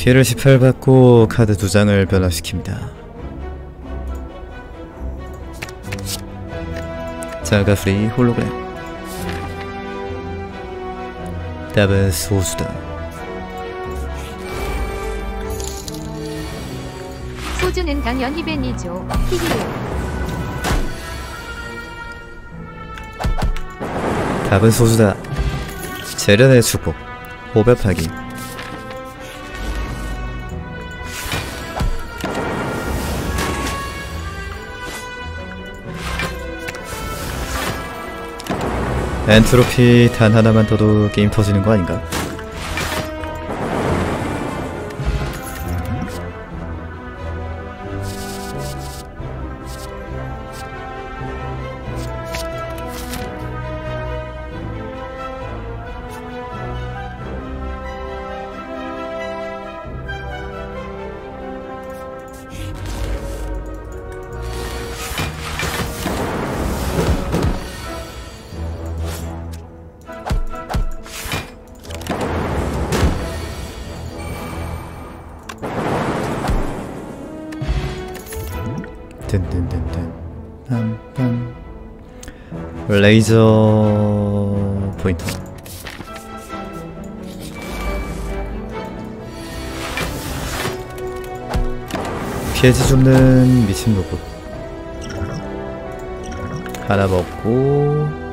피해를 18 받고 카드 두 장을 변화시킵니다. 자가 수리 홀로그램 답은 소수다. 소주는 당연 히 ban이죠. 히히요. 답은 소수다. 재련의 축복. 호흡하기. 엔트로피 단 하나만 떠도 게임 터지는 거 아닌가? 레이저 포인터 피해지 줍는 미친 로봇. 하나 먹고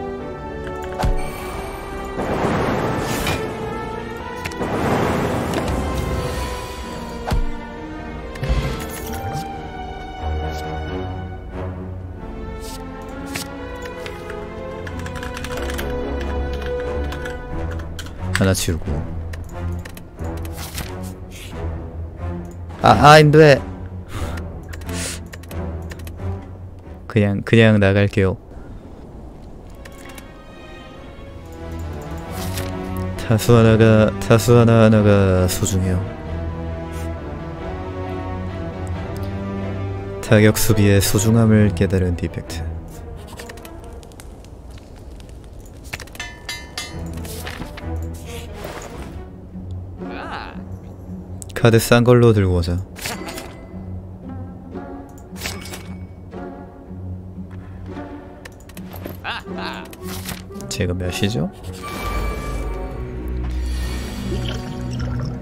하나 치우고. 아, 아, 안돼 그냥, 그냥 나갈게요. 타수 하나가, 타수 하나 하나가 소중해요. 타격 수비의 소중함을 깨달은 디펙트 카드 싼 걸로 들고 오자. 지금 몇 시죠?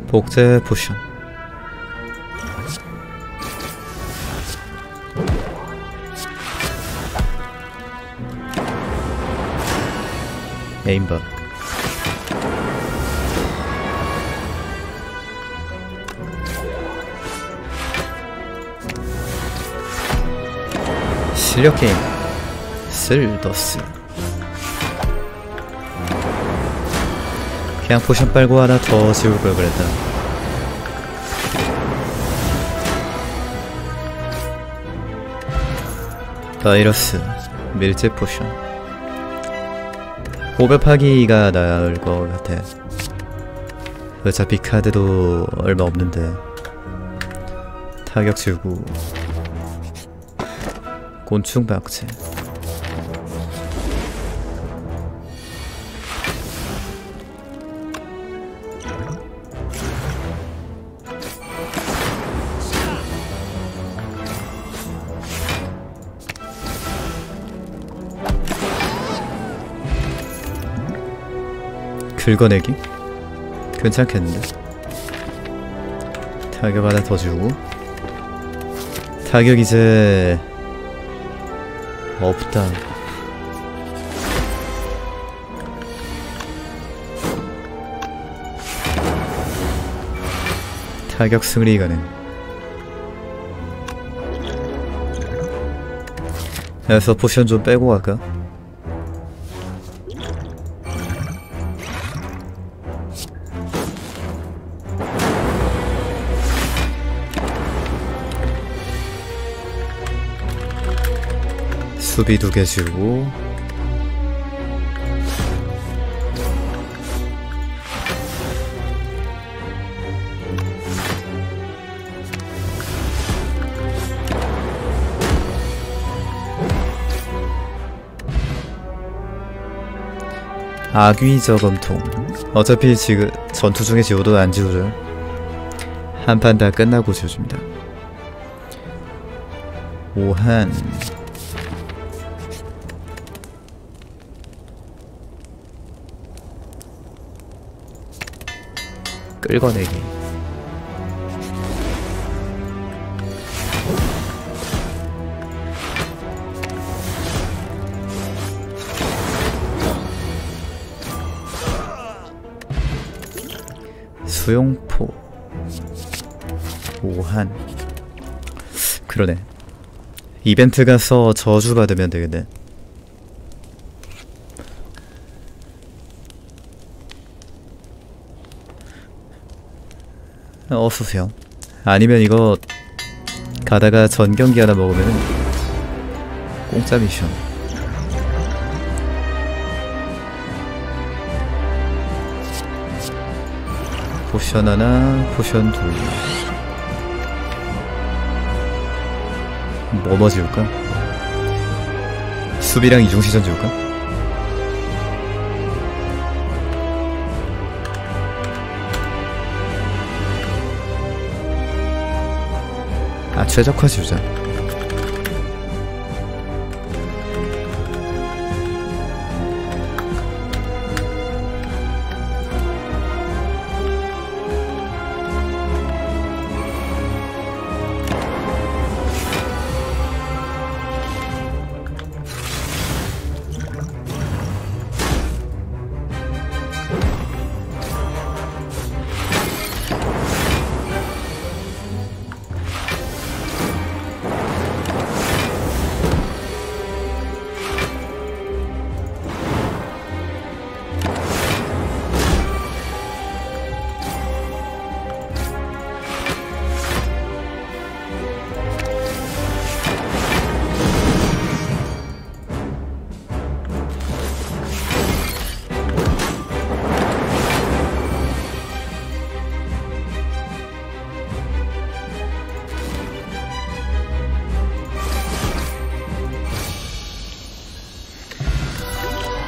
복제 포션. 에임박. 실력 게임 슬더스. 그냥 potion 빨고 하나 더 지울 걸 그랬다. 바이러스 밀집 potion. 호흡하기가 나을 것 같아. 어차피 카드도 얼마 없는데. 타격 지우고 곤충 박제 긁어내기? 괜찮겠는데? 타격 하나 더 주고 타격 이제 없다. 타격 승리 가능. 여기서 포션 좀 빼고 갈까? 수비 두개 주고. 악귀 저검통. 어차피 지금 전투 중에 지워도 안 지우죠 한판 다 끝나고 지어줍니다. 오한 끌어내기. 수용포. 오한. 그러네. 이벤트 가서 저주 받으면 되겠네 어서오세요 아니면 이거 가다가 전경기 하나 먹으면 공짜 미션 포션 하나, 포션 둘. 뭐뭐 지울까? 수비랑 이중시전 지울까? 아, 최적화 지우자.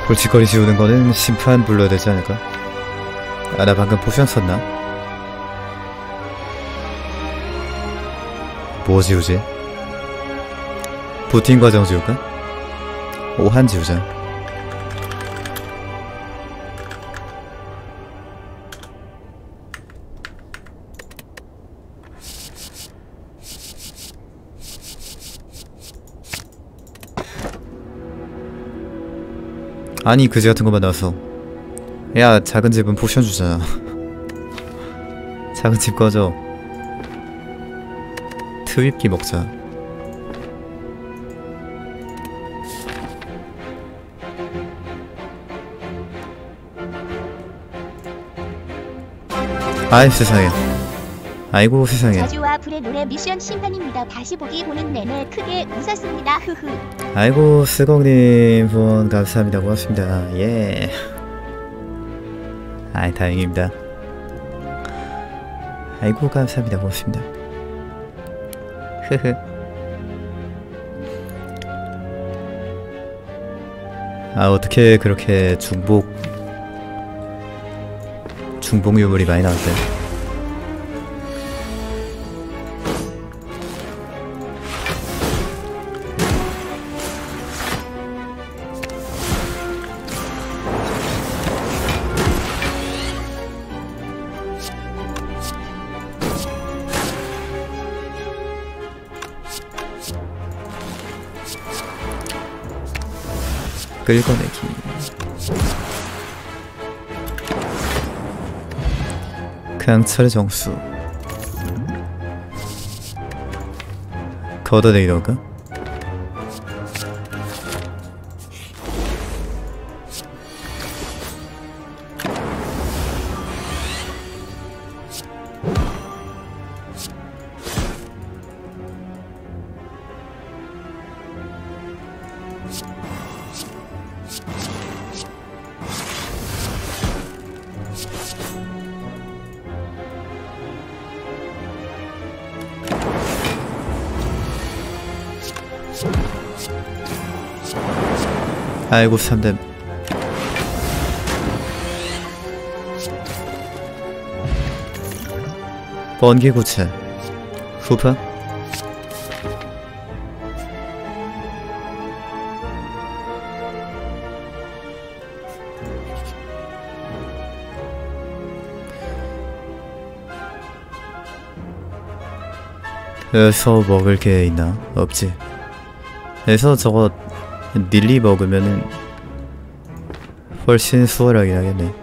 골칫거리 지우는 거는 심판 불러야 되지 않을까? 아, 나 방금 potion 썼나? 뭐 지우지? 부팅 과정 지울까? 오한 지우자. 아니 그지 같은 것만 나왔어 야 작은 집은 potion 주잖아 작은 집 꺼져 트윗기 먹자 아이 세상에 아이고 세상에 저주와 불의 노래 미션 심판입니다. 다시 보기 보는 내내 크게 웃었습니다. 흐흐. 아이고 스공님 후원 감사합니다. 고맙습니다. 예. 아이 다행입니다. 아이고 감사합니다. 고맙습니다. 흐흐. 아 어떻게 그렇게 중복 중복 유물이 많이 나왔대 끌어내기. 강철의 정수. 걷어내기 넣을까? 아이고 삼댐 번개구체 후파 에서 먹을 게 있나? 없지. 에서 저거 닐리 먹으면은 훨씬 수월하긴 하겠네.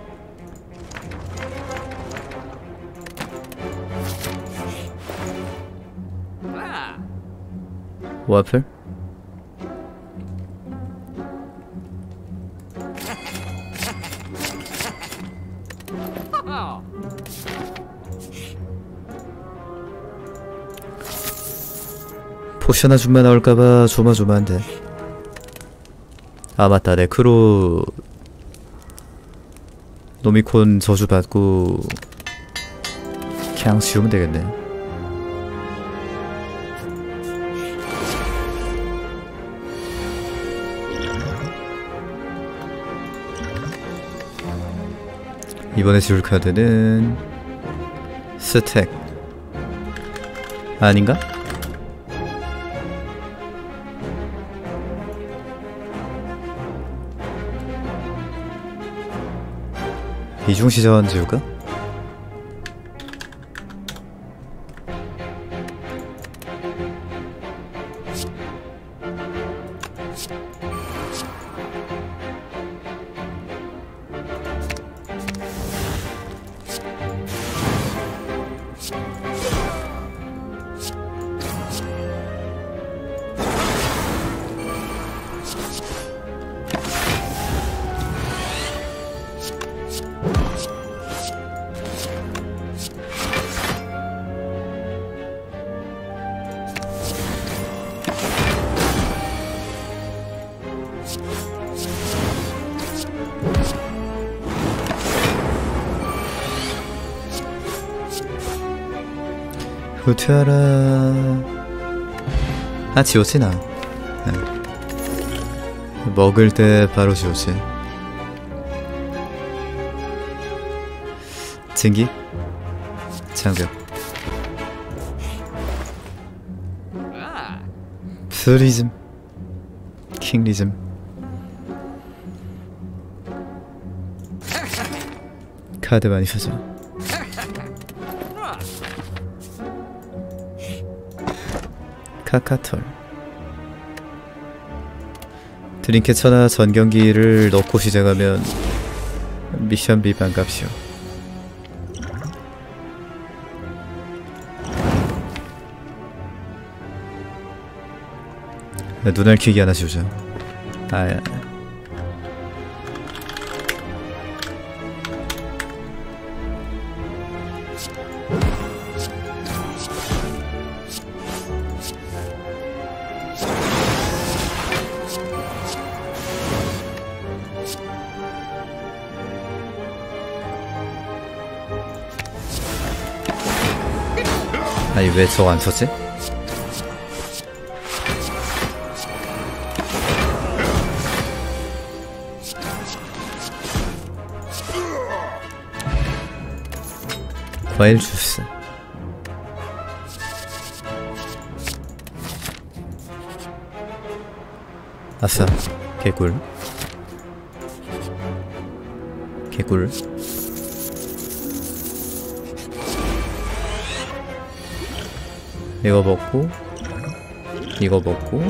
와플? potion 아줌마 나올까봐 조마조마한데 아 맞다. 네크로 노미콘 저주받고 그냥 지우면 되겠네. 이번에 지울 카드는 스택. 아닌가? 이중시전 지울까? 후퇴하라. 아 지웠지 나. 응. 먹을 때 바로 지웠지 증기? 장벽 프리즘? 킹리즘? 카드 많이 사자 카카털 드링캐쳐나 전경기를 넣고 시작하면 미션비 반값이요 네, 눈알 퀴기 하나 주자 아야 왜 저거 안 썼지? 과일 주스. 아싸. 개꿀. 개꿀 이거 먹고 이거 먹고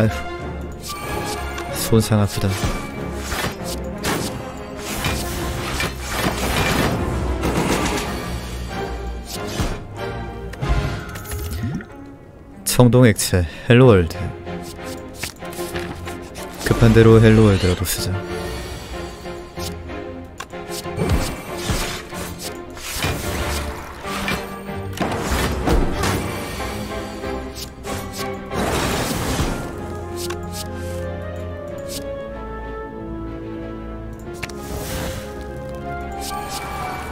아휴 손상 아프다. 청동 액체 헬로월드. 급한 대로 헬로월드라도 쓰자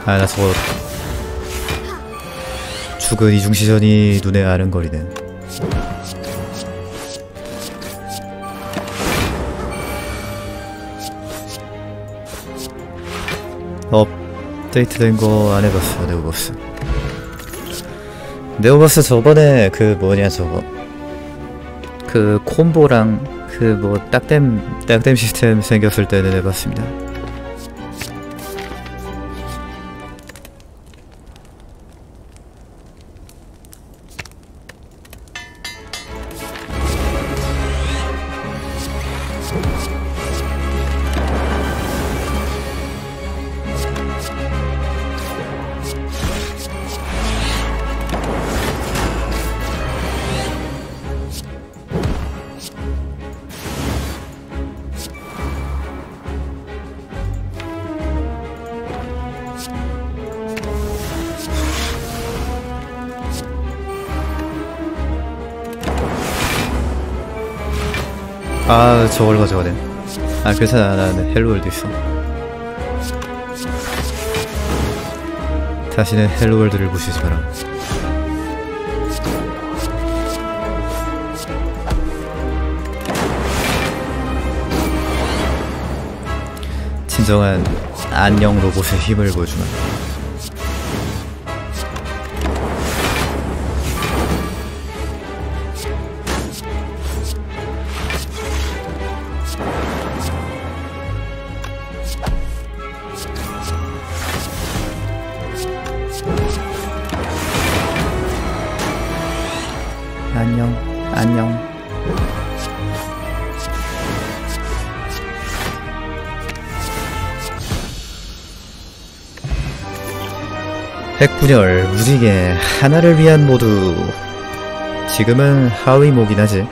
아 나 저거 죽은 이중시전이 눈에 아른거리네 업데이트된 거 안 해봤어 네오버스. 네오버스 저번에 그 뭐냐 저거. 그 콤보랑 그 뭐 딱댐 딱댐 시스템 생겼을 때는 해봤습니다 아 저걸 가져가네. 아 괜찮아 나는 Hello World 있어. 다시는 Hello World를 무시하지 마라. 진정한 안녕 로봇의 힘을 보여주마 분열 무지개 하나를 위한 모두. 지금은 하위모이긴 하지.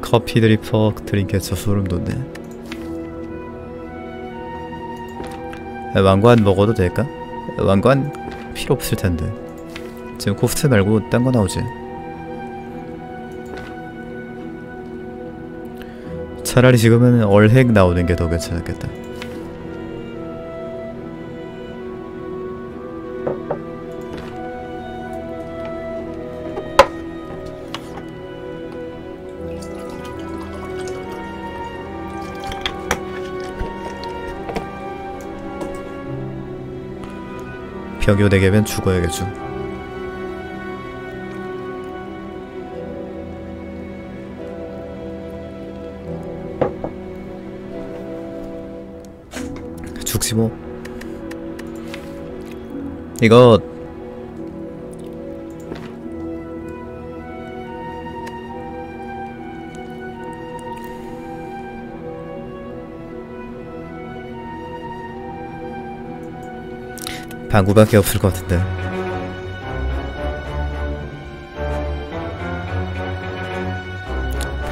커피 dripper dreamcatcher 소름 돋네. 왕관 먹어도 될까? 왕관 필요 없을 텐데. 지금 cost 말고 딴 거 나오지. 차라리 지금은 얼핵 나오는 게 더 괜찮았겠다 병요되게면 죽어야겠죠. 죽지 뭐. 이거 방구밖에 없을 것 같은데.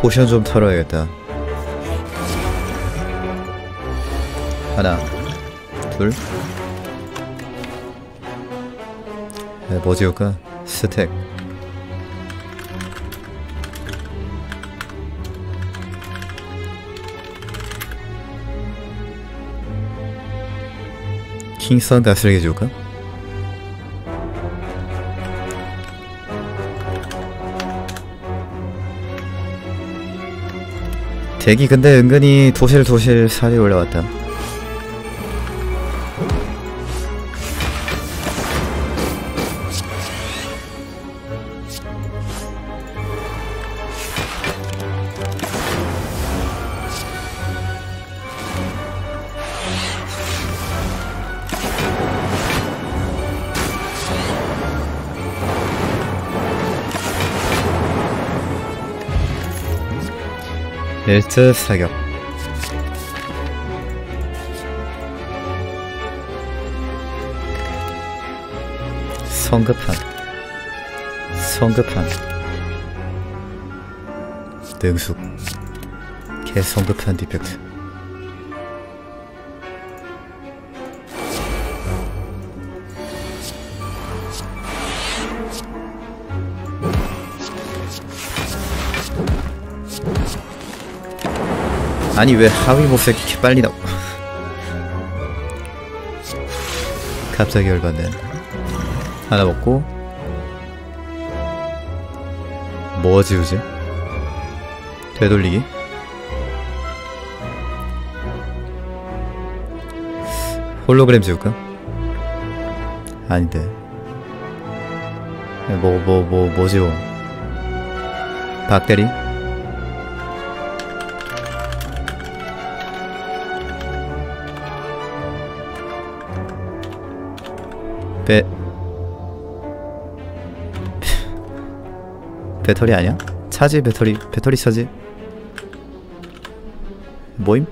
포션 좀 털어야겠다. 하나 둘. 네, 뭐 지울까? 스택 킹선 가스레기 줄까? 대기 근데 은근히 도실도실 살이 올라왔다 일트 사격. 성급한 성급한. 능숙. 개성급한 디펙트 아니 왜 하위 모색 이렇게 빨리 나오 갑자기 열받네 하나 먹고 뭐 지우지? 되돌리기? 홀로그램 지울까? 아닌데 뭐 뭐 뭐뭐 지워 박대리? 배 배터리 아니야? 차지 배터리 배터리 차지 모임?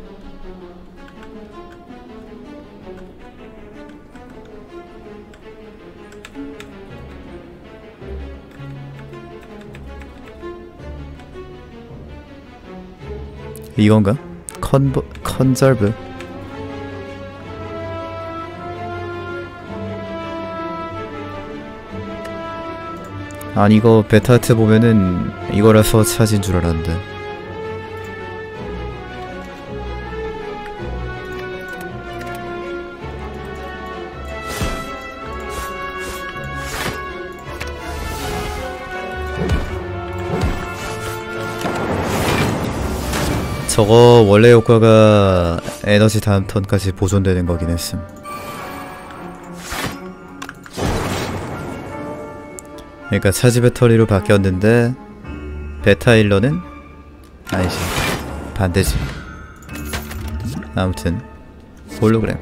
이건가? 컨버 컨설브 아니 이거 베타트 보면은 이거라서 찾은 줄 알았는데. 저거 원래 효과가 에너지 다음 턴까지 보존되는 거긴 했음 그러니까 차지 배터리로 바뀌었는데 베타 일러는 아니지. 반대지. 아무튼 홀로그램.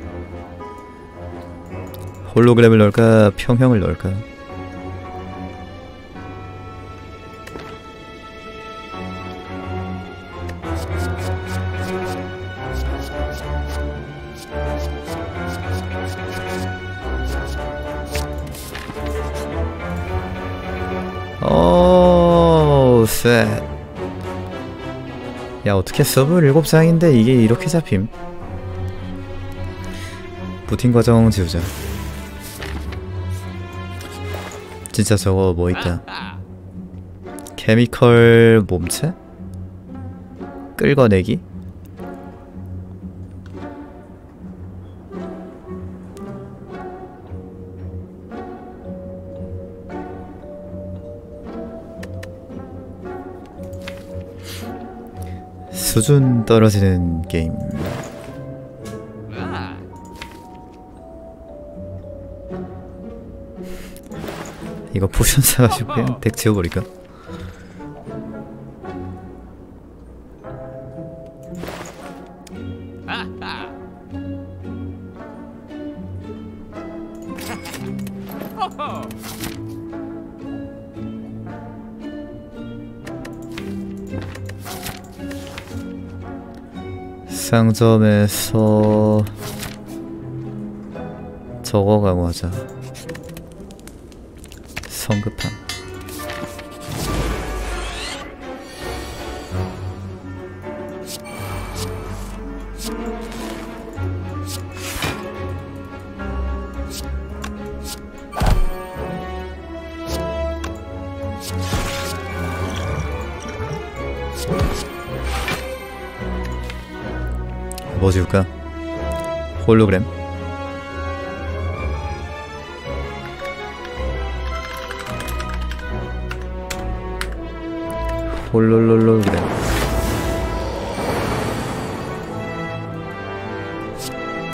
홀로그램을 넣을까? 평형을 넣을까 야, 어떻게 서브 7장인데 이게 이렇게 잡힘? 부팅 과정 지우자. 진짜 저거 뭐 있다. 케미컬 몸체? 끌어내기? 수준 떨어지는 게임. 이거 포션 사가지고 그냥 덱 지워버릴까? 상점에서 저거 강화하자 홀로그램. 홀로로로그램.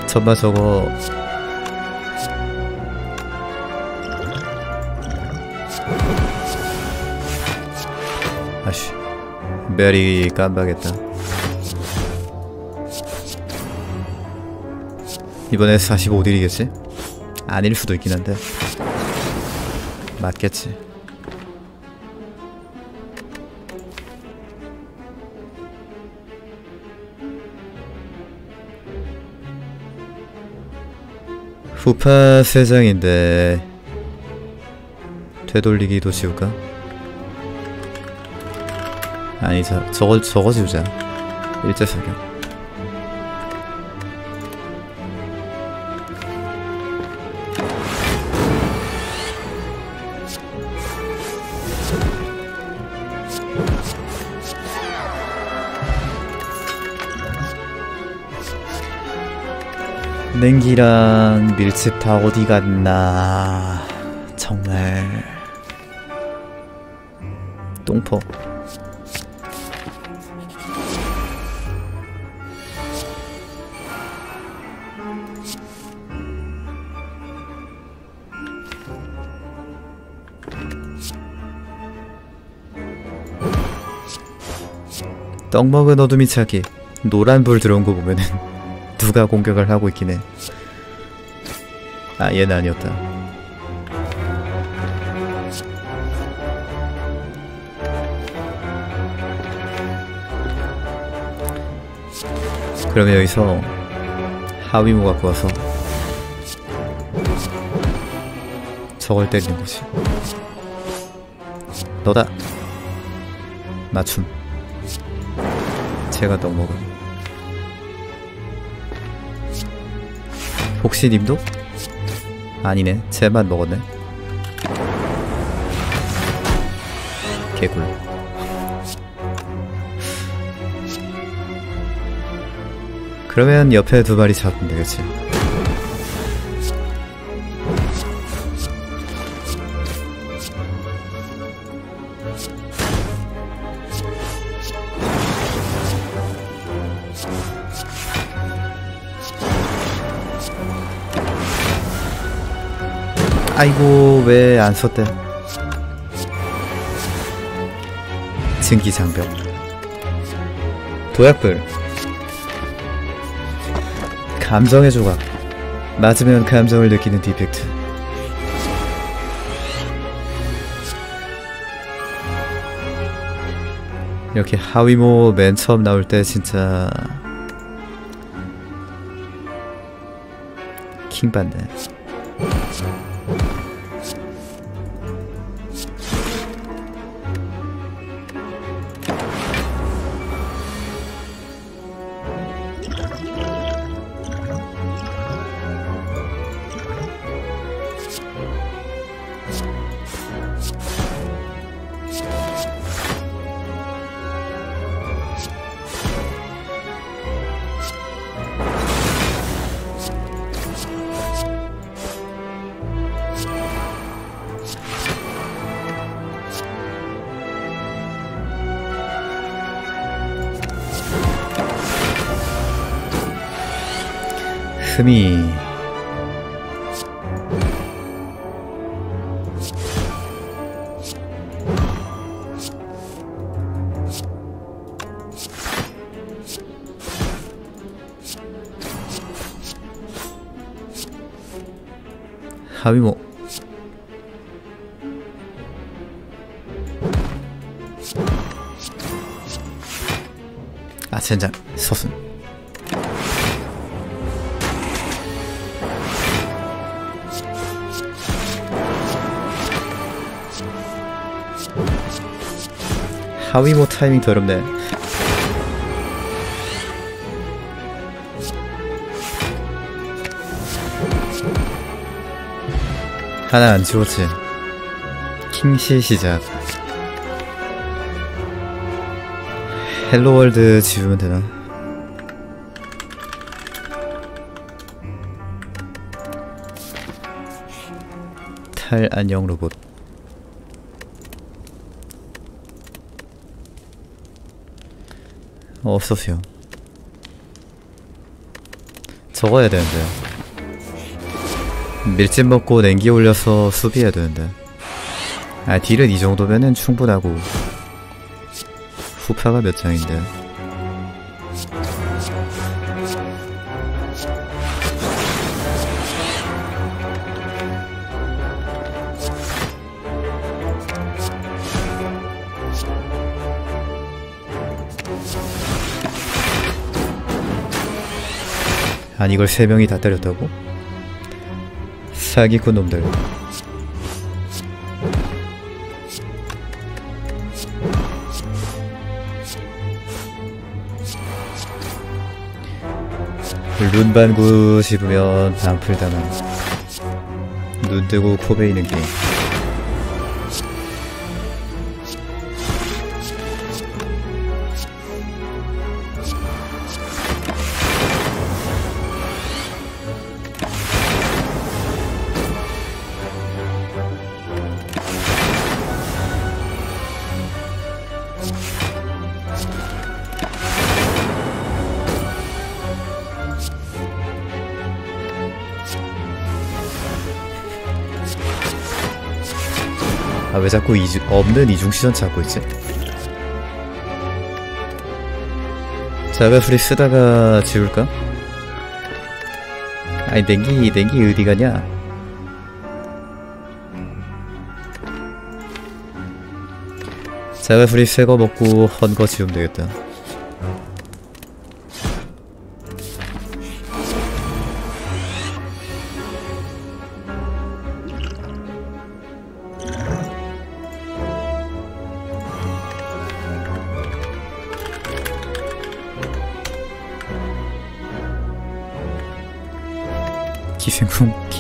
잠만 저거 아씨 메리 깜빡했다 이번에 45딜이겠지? 아닐 수도 있긴 한데 맞겠지 후파 3장인데 되돌리기도 지울까? 아니 저, 저거 저거 지우자 일제사격 냉기랑 밀집 다 어디 갔나? 정말. 똥퍼 떡 먹은 어둠이 차기 노란 불 들어온 거 보면은 누가 공격을 하고 있긴 해. 아 얘는 아니었다. 그러면 여기서 하위모 갖고 와서 저걸 때리는 거지. 너다. 맞춤. 제가 떡 먹음. 혹시 님도? 아니네. 쟤만 먹었네. 개꿀. 그러면 옆에 두 마리 잡으면 되겠지. 아이고 왜 안 썼대? 증기장벽. 도약불. 감정의 조각. 맞으면 감정을 느끼는 디펙트. 이렇게 하위모 맨 처음 나올 때 진짜 킹받네 흠이. 하위모 아 젠장 하위모 타이밍 더럽네. 하나 안 지웠지. 킹시 시작. Hello World 지우면 되나? 탈 안녕 로봇 없었어요. 적어야 되는데. 밀집 먹고 냉기 올려서 수비해야 되는데. 아, 딜은 이 정도면은 충분하고. 후파가 몇 장인데. 아니 이걸 세 명이 다 때렸다고? 사기꾼 놈들. 눈반구 씹으면 방풀당한 눈 뜨고 코 베이는 게임 아 왜 자꾸 이중, 없는 이중시전 찾고 있지? 자가 수리 쓰다가 지울까? 아니 냉기 냉기 어디 가냐? 자가 수리 새거 먹고 헌 거 지우면 되겠다.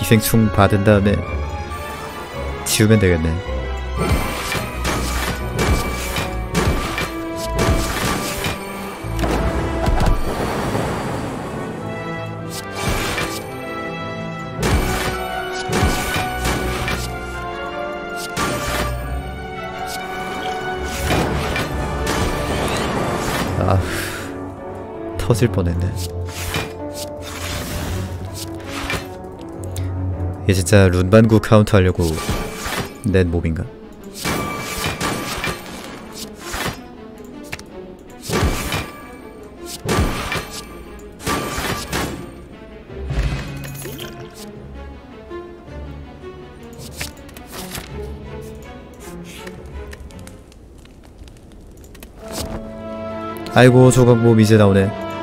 기생충 받은 다음에 지우면 되겠네. 아 터질 뻔했네. 얘 진짜 룬반구 카운트 하려고 낸 몹인가? 아이고 조각몹 이제 나오네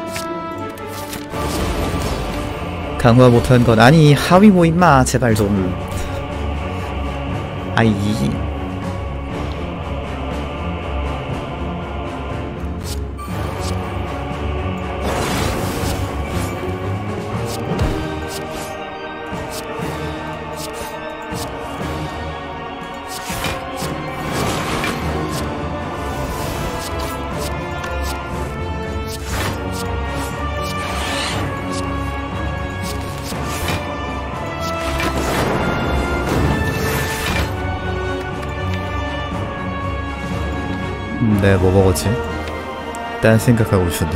강화 못한 건 아니 하위 뭐 임마 제발 좀. 아이 딴 생각하고 있었네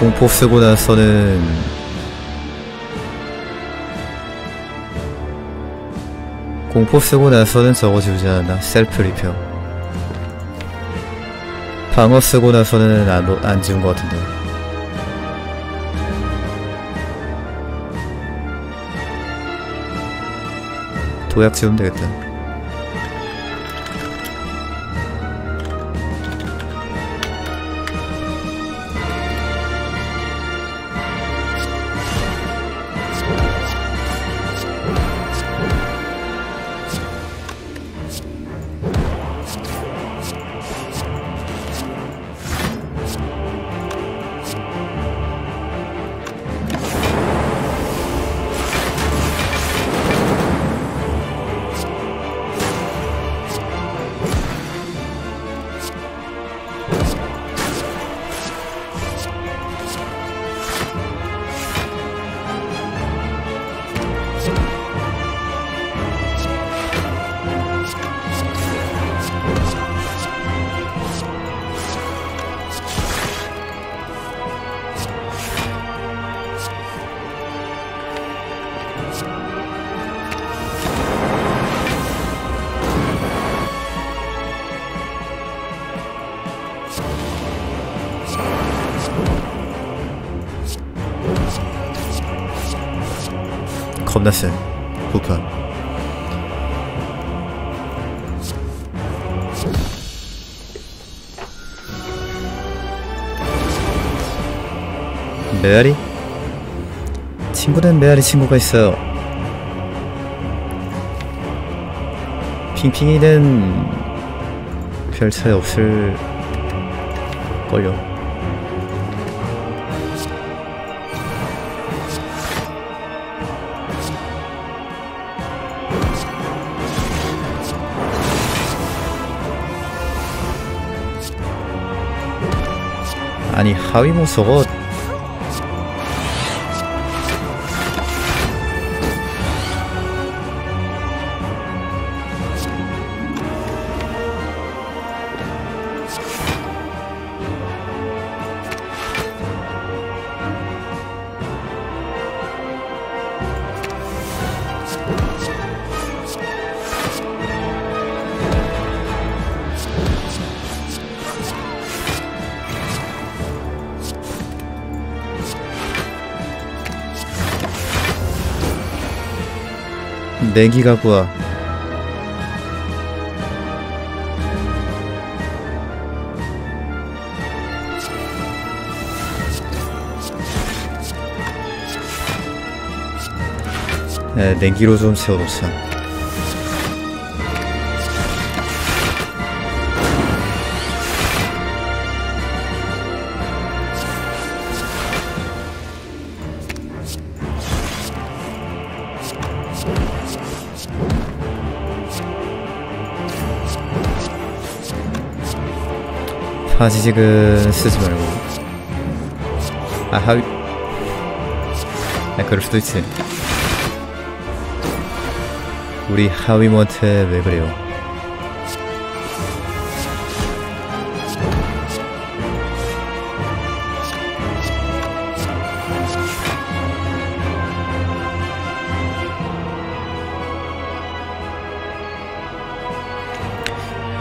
공포 쓰고 나서는 공포 쓰고 나서는 저거 지우지 않았나? 셀프 리페어. 방어 쓰고 나서는 안, 안 지운 것 같은데 도약 지우면 되겠다 겁나 쎄 부파 메아리? 친구는 메아리 친구가 있어요. 핑핑이는 별 차이 없을 걸요 아니 하위모 저거 갖고 와. 네, 냉기로 좀 채워놓자. 파지직은 쓰지 말고. 아 하위. 아 그럴 수도 있지. 우리 하위모한테 왜 그래요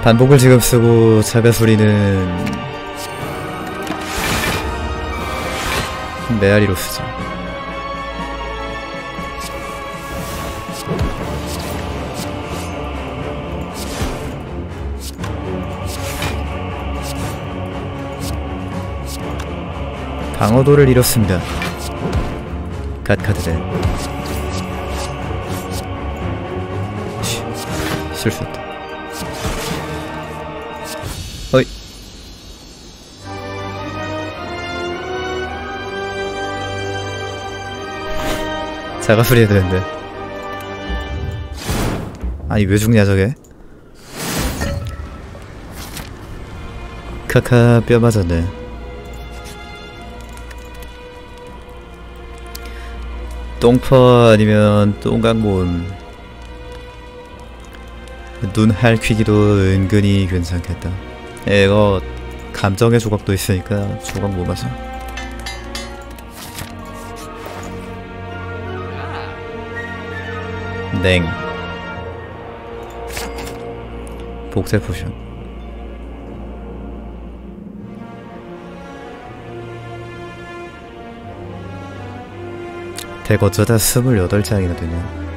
반복을 지금 쓰고 자가 소리는 메아리로 쓰죠. 방어도를 잃었습니다. 갓카드대. 치, 실수했다. 자가 소리 해야 되는데. 아니, 왜 죽냐, 저게? 카카, 뼈 맞았네. 똥퍼 아니면 똥강몬. 눈 할퀴기도 은근히 괜찮겠다. 예, 이거 감정의 조각도 있으니까 조각 못 맞아. 냉 복제 포션. 덱 어쩌다 28장이나 되냐?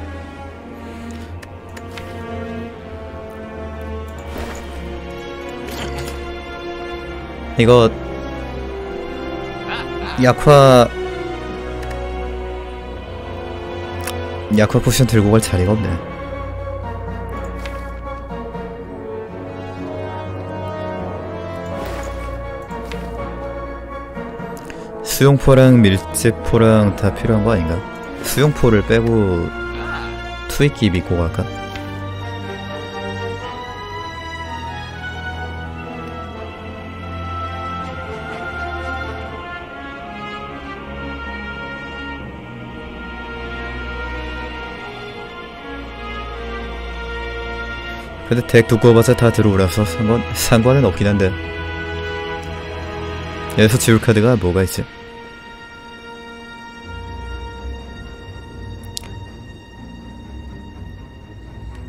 이거 약화 약화 포션 들고 갈 자리가 없네 수용포랑 밀집포랑 다 필요한 거 아닌가? 수용포를 빼고 투입기 믿고 갈까? 근데 덱 두꺼워 봐서 다 들어오라서 상관, 상관은 없긴 한데 여기서 지울 카드가 뭐가 있지?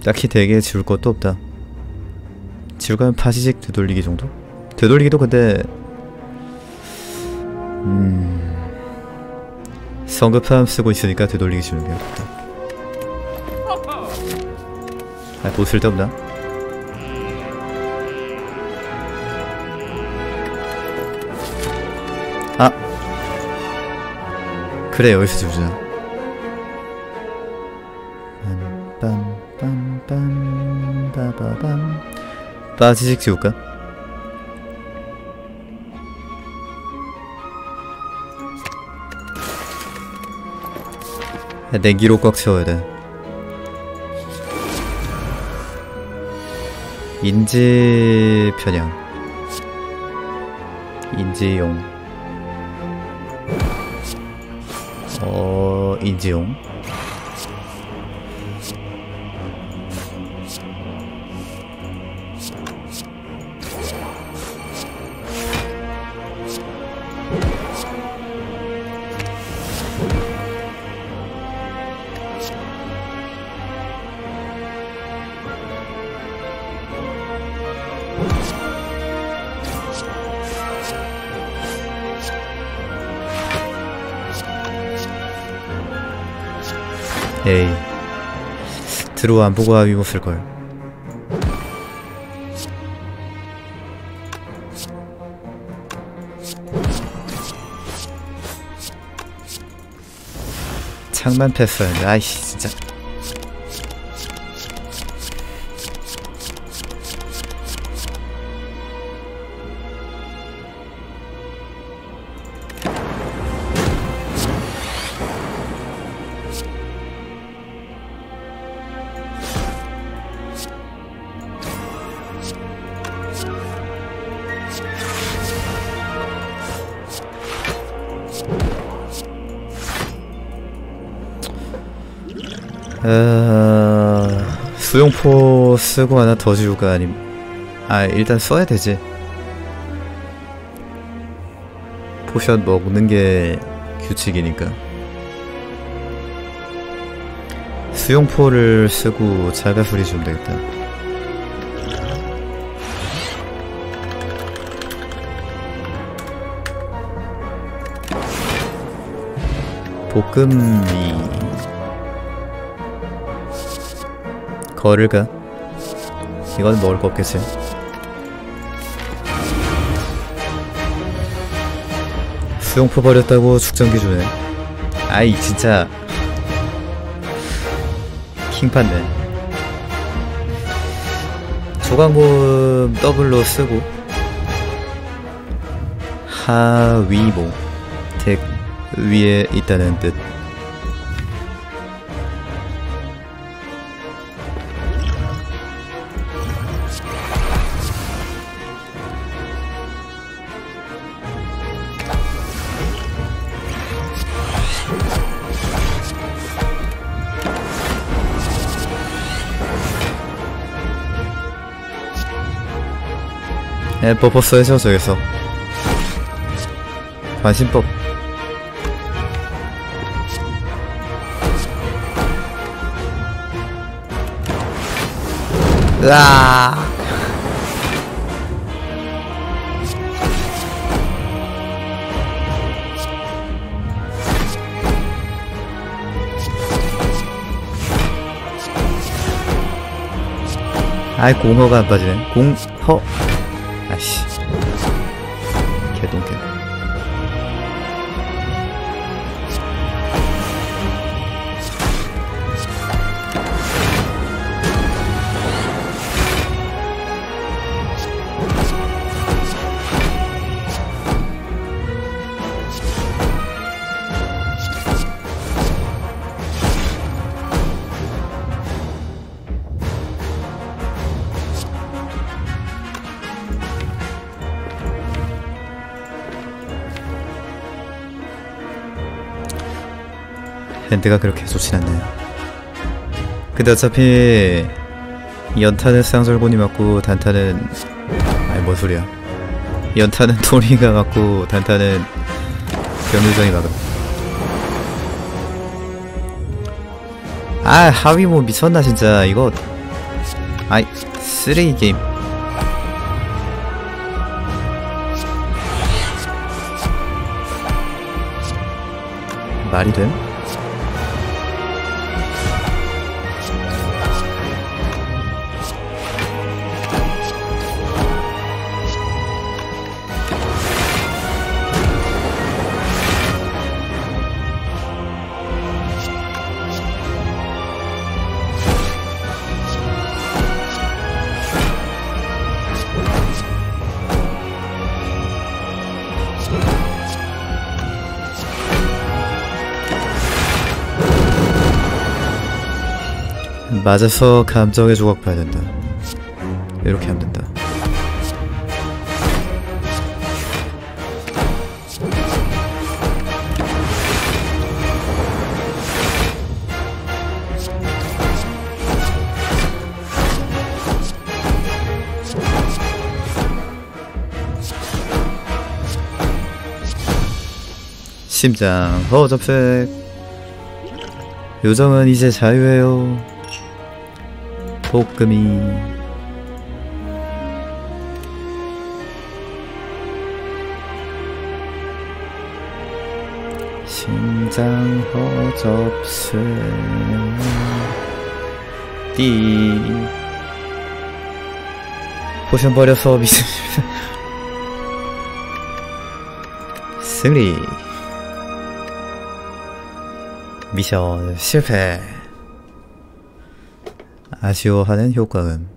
딱히 덱에 지울 것도 없다 지울 거면 파시직 되돌리기 정도? 되돌리기도 근데 음... 성급함 쓰고 있으니까 되돌리기 주는 게 어렵다 아, 뭐 쓸데없나? 그래 여기서 주자 빠지직 지울까? 냉기로 꽉 채워야 돼. 인지 편향. 인지용 어 에이 드로우 안 보고 쓸걸. 창만 패스였는데 아이씨 진짜 포 쓰고 하나 더 지우가 아님 아 일단 써야 되지. 포션 먹는 게 규칙이니까. 수용포를 쓰고 자가수리 좀 되겠다. 볶음이 거를까? 이건 먹을 거 없겠지 수용포 버렸다고 축전기 주네. 아이 진짜. 킹받네. 조각모음 더블로 쓰고. 하위모 deck 위에 있다는 뜻 에 버퍼 써야죠 저기서. 관심법. 으아. 아이 공허가 안 빠지네. 공허 아씨. 개똥개 핸드가 그렇게 좋진 않네요? 근데 어차피 연타는 쌍절곤이 맞고 단타는 아니 뭔 소리야. 연타는 토리가 맞고 단타는 변우정이 막음 아 하위 뭐 미쳤나 진짜. 이거 아이 쓰레기 게임. 말이 돼? 맞아서 감정의 조각 봐야 된다. 이렇게 하면 된다. 심장 허접색 요정은 이제 자유해요 볶음이. 심장 허접색 띠. 포션 버려서 미션 승리. 미션 실패 아쉬워하는 효과음